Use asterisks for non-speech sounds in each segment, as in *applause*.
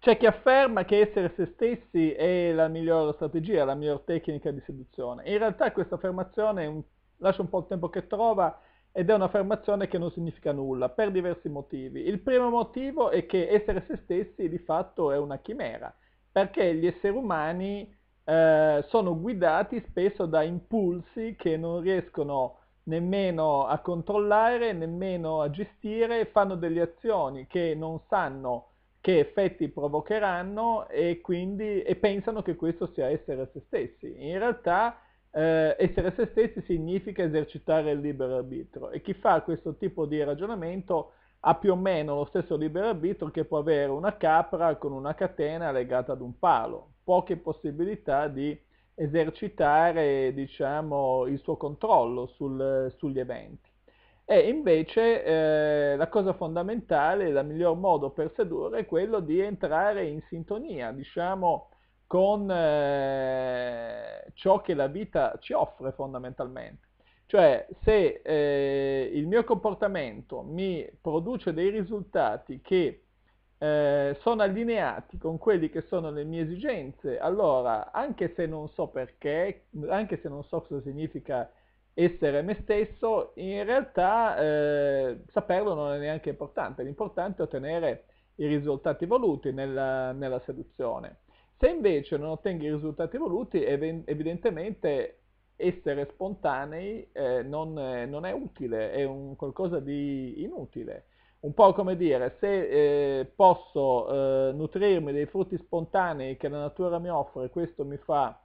C'è chi afferma che essere se stessi è la migliore strategia, la miglior tecnica di seduzione. In realtà questa affermazione un, lascia un po' il tempo che trova ed è un'affermazione che non significa nulla per diversi motivi. Il primo motivo è che essere se stessi di fatto è una chimera, perché gli esseri umani eh, sono guidati spesso da impulsi che non riescono nemmeno a controllare, nemmeno a gestire, fanno delle azioni che non sanno che effetti provocheranno e quindi e pensano che questo sia essere se stessi. In realtà eh, essere se stessi significa esercitare il libero arbitro e chi fa questo tipo di ragionamento ha più o meno lo stesso libero arbitro che può avere una capra con una catena legata ad un palo, poche possibilità di esercitare diciamo, il suo controllo sul, sugli eventi. E invece eh, la cosa fondamentale, il miglior modo per sedurre è quello di entrare in sintonia, diciamo, con eh, ciò che la vita ci offre fondamentalmente. Cioè, se eh, il mio comportamento mi produce dei risultati che eh, sono allineati con quelli che sono le mie esigenze, allora, anche se non so perché, anche se non so cosa significa essere me stesso, in realtà eh, saperlo non è neanche importante, l'importante è ottenere i risultati voluti nella, nella seduzione. Se invece non ottengo i risultati voluti, ev- evidentemente essere spontanei eh, non, eh, non, è utile, è un qualcosa di inutile. Un po' come dire, se eh, posso eh, nutrirmi dei frutti spontanei che la natura mi offre, questo mi fa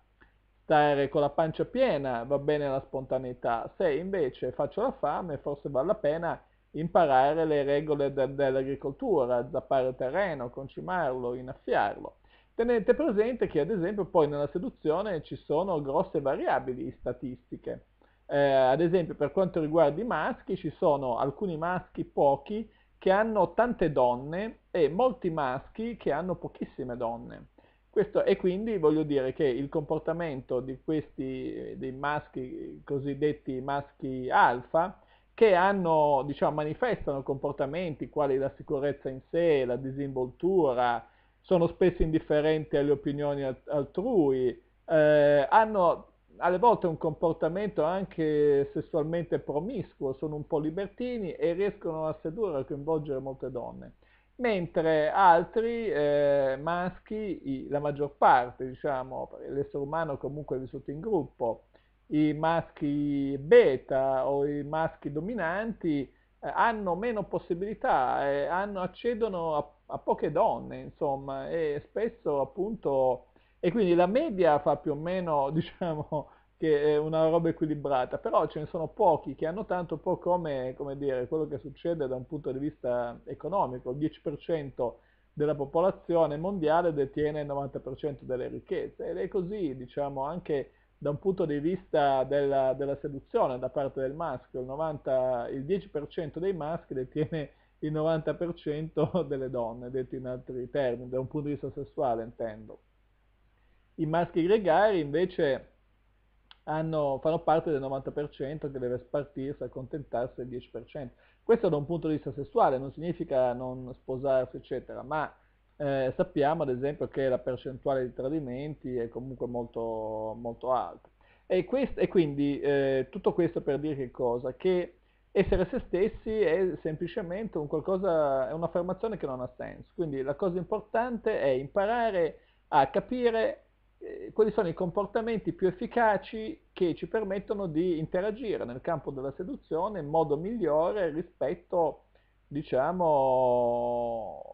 stare con la pancia piena va bene la spontaneità, se invece faccio la fame forse vale la pena imparare le regole de- dell'agricoltura, zappare il terreno, concimarlo, innaffiarlo. Tenete presente che ad esempio poi nella seduzione ci sono grosse variabili statistiche. Eh, ad esempio per quanto riguarda i maschi ci sono alcuni maschi pochi che hanno tante donne e molti maschi che hanno pochissime donne. Questo, e quindi voglio dire che il comportamento di questi dei maschi cosiddetti maschi alfa che hanno, diciamo, manifestano comportamenti quali la sicurezza in sé, la disinvoltura, sono spesso indifferenti alle opinioni altrui, eh, hanno alle volte un comportamento anche sessualmente promiscuo, sono un po' libertini e riescono a sedurre e coinvolgere molte donne mentre altri eh, maschi, la maggior parte, diciamo, l'essere umano comunque è vissuto in gruppo, i maschi beta o i maschi dominanti eh, hanno meno possibilità, eh, hanno, accedono a, a, poche donne, insomma, e spesso appunto, e quindi la media fa più o meno, *laughs* diciamo, che è una roba equilibrata, però ce ne sono pochi che hanno tanto, po' come, come dire, quello che succede da un punto di vista economico, il 10% della popolazione mondiale detiene il 90% delle ricchezze ed è così, diciamo, anche da un punto di vista della, della seduzione da parte del maschio, il, 90, il 10% dei maschi detiene il 90% delle donne, detto in altri termini, da un punto di vista sessuale intendo. I maschi gregari invece hanno, fanno parte del 90% che deve spartirsi, accontentarsi del 10%. Questo da un punto di vista sessuale non significa non sposarsi, eccetera, ma eh, sappiamo ad esempio che la percentuale di tradimenti è comunque molto, molto alta. E, quest- e quindi eh, tutto questo per dire che cosa? Che essere se stessi è semplicemente un qualcosa, è un'affermazione che non ha senso. Quindi la cosa importante è imparare a capire quali sono i comportamenti più efficaci che ci permettono di interagire nel campo della seduzione in modo migliore rispetto diciamo,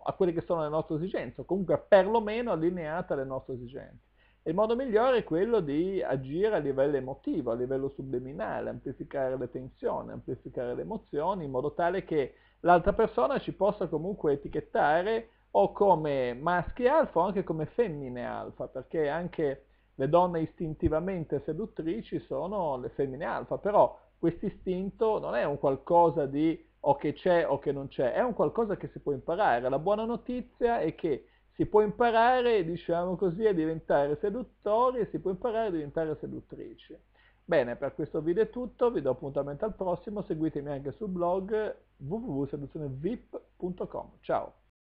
a quelle che sono le nostre esigenze, o comunque perlomeno allineate alle nostre esigenze. il modo migliore è quello di agire a livello emotivo, a livello subliminale, amplificare le tensioni, amplificare le emozioni, in modo tale che l'altra persona ci possa comunque etichettare o come maschi alfa o anche come femmine alfa, perché anche le donne istintivamente seduttrici sono le femmine alfa, però questo istinto non è un qualcosa di o che c'è o che non c'è, è un qualcosa che si può imparare. La buona notizia è che si può imparare, diciamo così, a diventare seduttori e si può imparare a diventare seduttrici. Bene, per questo video è tutto, vi do appuntamento al prossimo, seguitemi anche sul blog www.seduzionevip.com. Ciao!